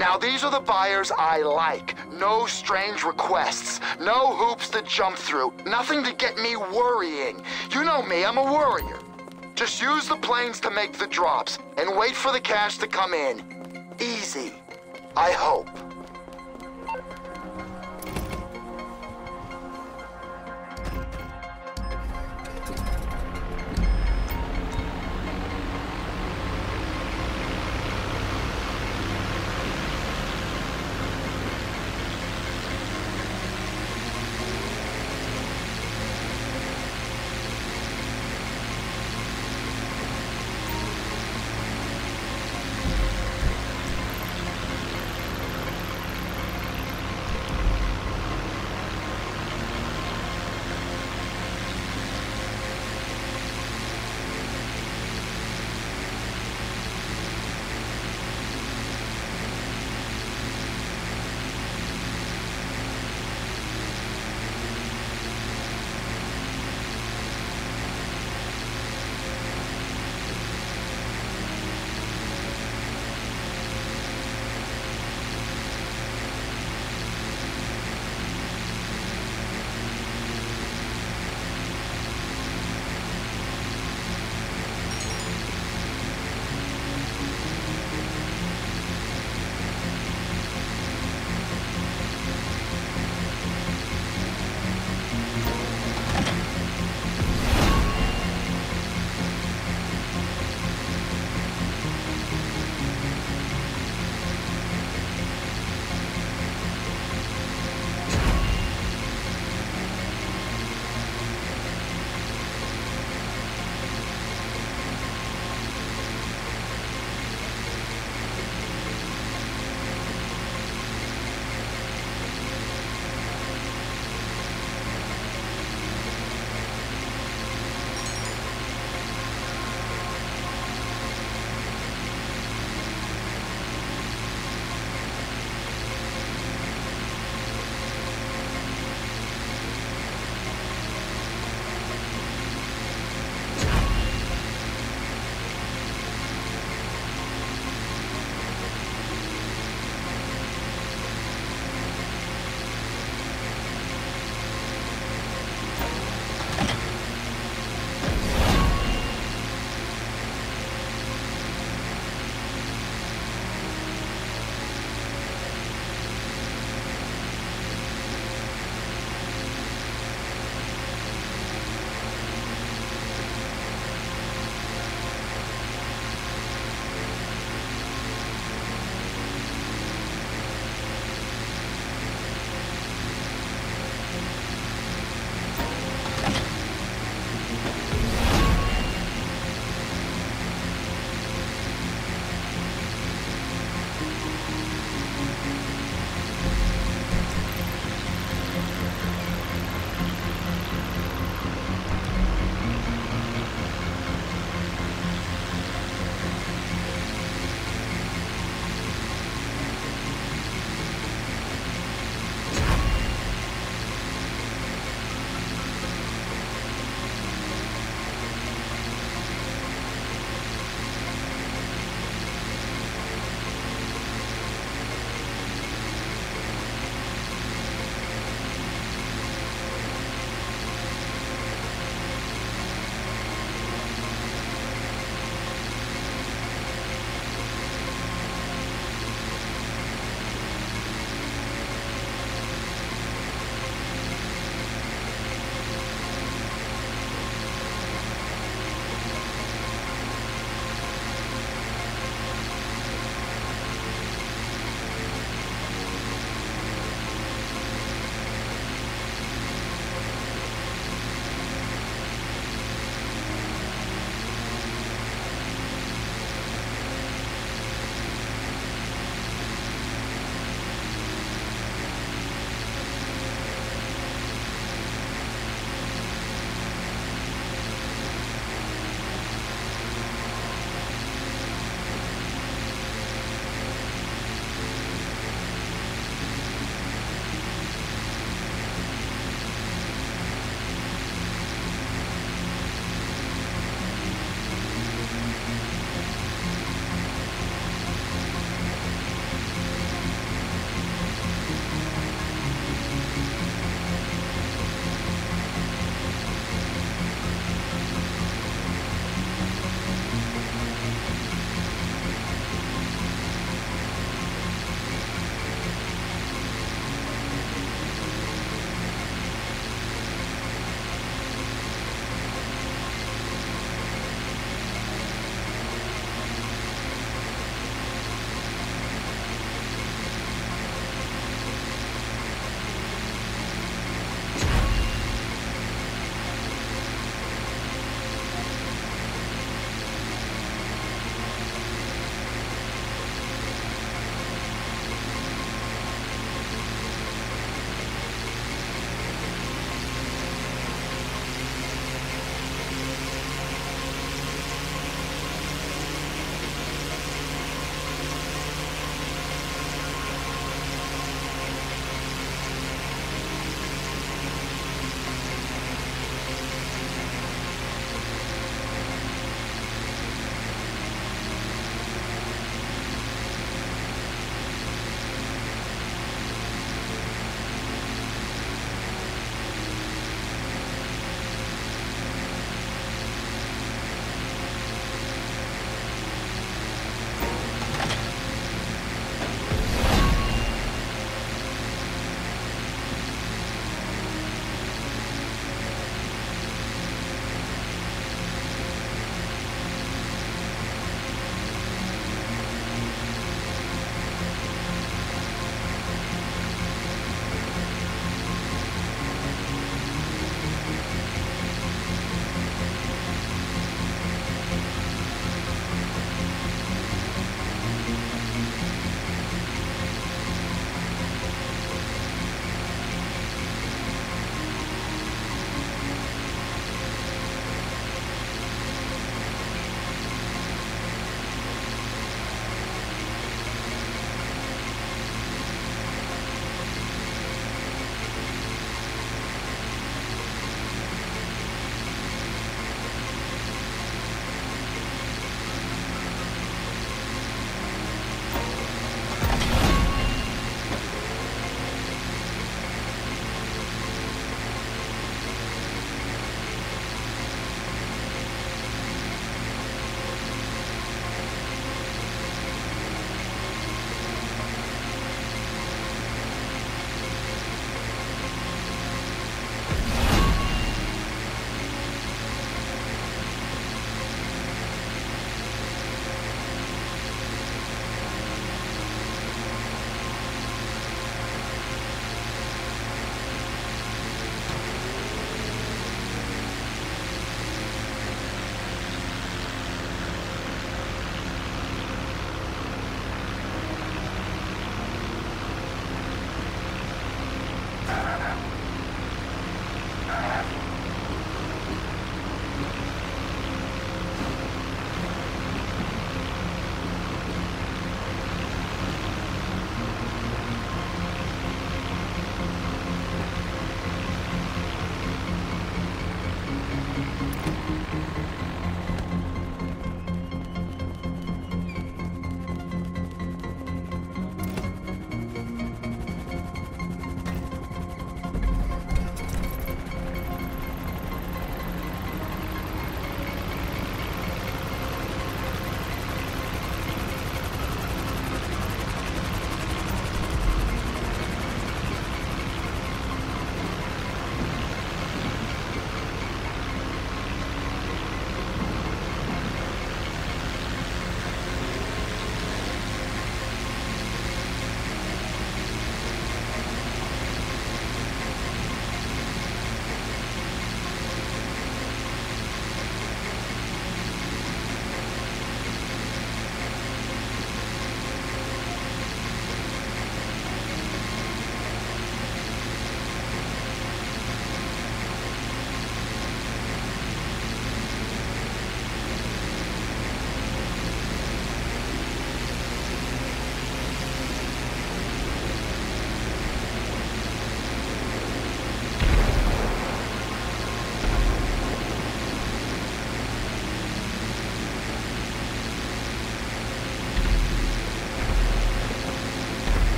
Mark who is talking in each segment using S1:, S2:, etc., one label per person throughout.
S1: Now, these are the buyers I like. No strange requests. No hoops to jump through. Nothing to get me worrying. You know me, I'm a worrier. Just use the planes to make the drops, and wait for the cash to come in. Easy. I hope.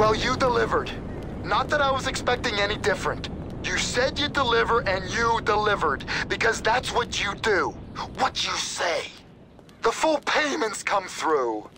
S1: Well, you delivered. Not that I was expecting any different. You said you'd deliver, and you delivered. Because that's what you do. What you say. The full payments come through.